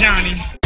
Johnny.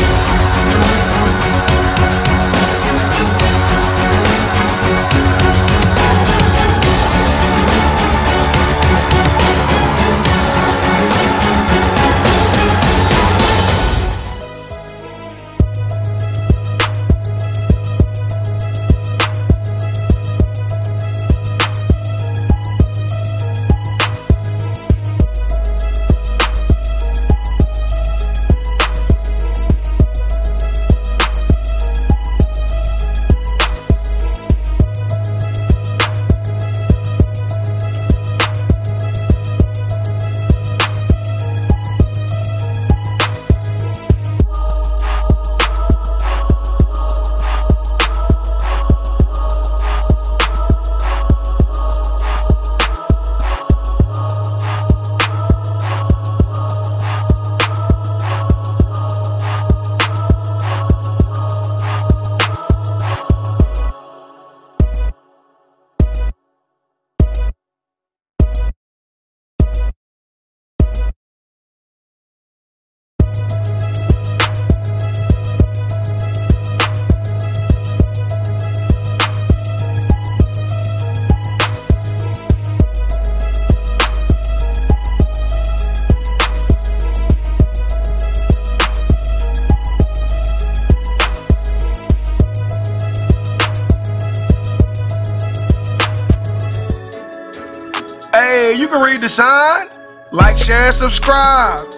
Hey, you can read the sign. Like, share, and subscribe.